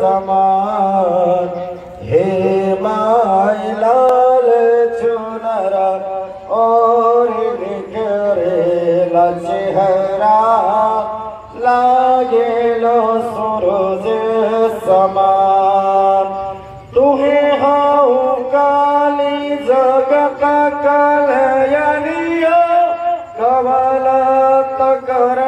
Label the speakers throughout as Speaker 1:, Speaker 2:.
Speaker 1: समान। Hey my लाल चुनरा, और निकरेला चेहरा लागे लो सूरज समान। तुम्हें हाउ काली जगत कलयनिया कवलत करण विधान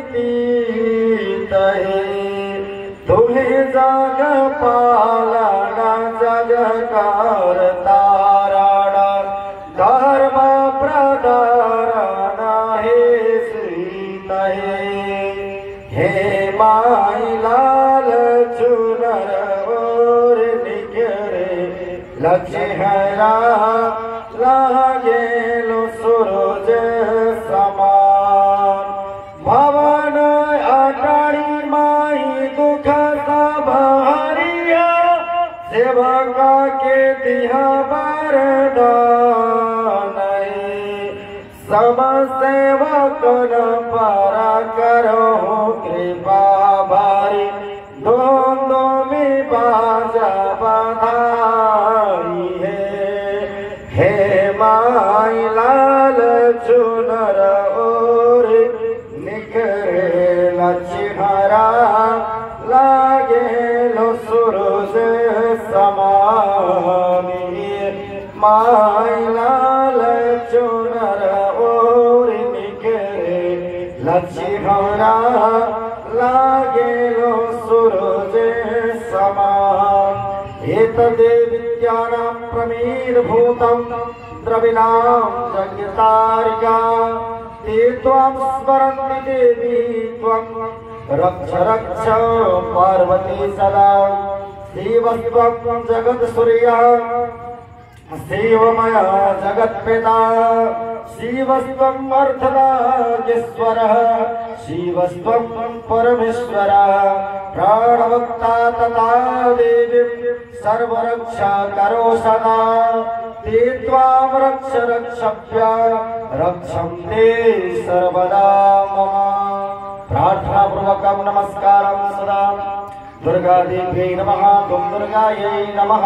Speaker 1: सीती तुम्हें जाग कार ताराणा धर्म प्रदारणा हे सीता हे। माई लाल चुनर और निकरे लचहरा लागे लो के दिया वरदान सब सेवकन परा करो कृपा भारी। दोनों में बाजा बधाई है। हे माई लाल चुनर और निकरे लचहरा लागे लिहरागे सुरोजे समा एतदे विद्यानां प्रमेर्भूतं द्रविणां चितारिका ते त्वां स्मरन्ति देवी त्वं रक्ष रक्ष पार्वती सदा। शिवस्त्वं जगत्सूर्यः शिवमय जगत्पिता। शिवस्त्वम् अर्थदागेश्वरः शिवस्त्वं परमेश्वर। प्राणवक्ता तथा देवी सर्वरक्षा करो सदा ते त्वां रक्ष रक्षभ्य रक्षन्ते सर्वदा मम। प्रार्थनापूर्वकं नमस्कारं सदा दुर्गादेव्यै नमः दुर्गायै नमः।